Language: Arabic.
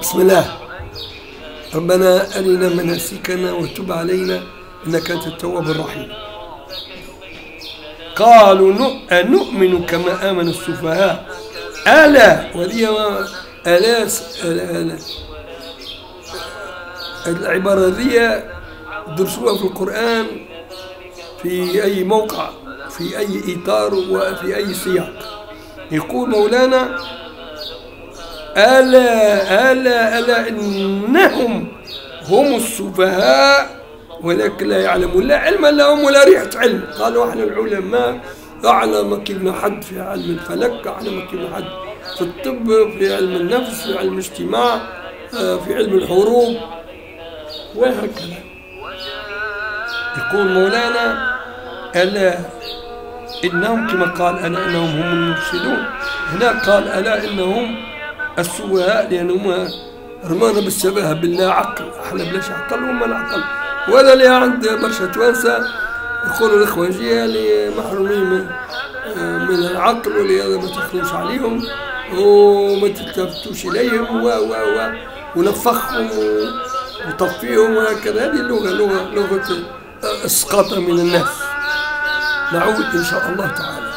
بسم الله. ربنا أرنا مناسكنا وتب علينا إنك أنت التواب الرحيم. قالوا نؤ- أنؤمن كما آمن السفهاء. ألا وذي ألا العبارة ذي درسوها في القرآن في أي موقع في أي إطار وفي أي سياق. يقول مولانا ألا ألا ألا إنهم هم السفهاء ولكن لا يعلمون لا علم لهم ولا ريحة علم. قالوا إحنا العلماء أعلم مكينا حد في علم الفلك أعلم مكينا حد في الطب في علم النفس في علم الاجتماع آه، في علم الحروب. وهكذا. يقول مولانا ألا إنهم كما قال ألا إنهم هم المفسدون. هنا قال ألا إنهم السفهاء لأنهم رمانا بالشبه بالله عقل. إحنا بلاش عقل وما العقل. ولا اللي عند برشا توانسة يقولوا الإخوانجية اللي محرومين من, العقل واللي هذا ما تخلوش عليهم وما تلتفتوش إليهم و و و ونفخهم وطفيهم وهكذا. هذه اللغة لغة لغة السقاطة من الناس نعود إن شاء الله تعالى.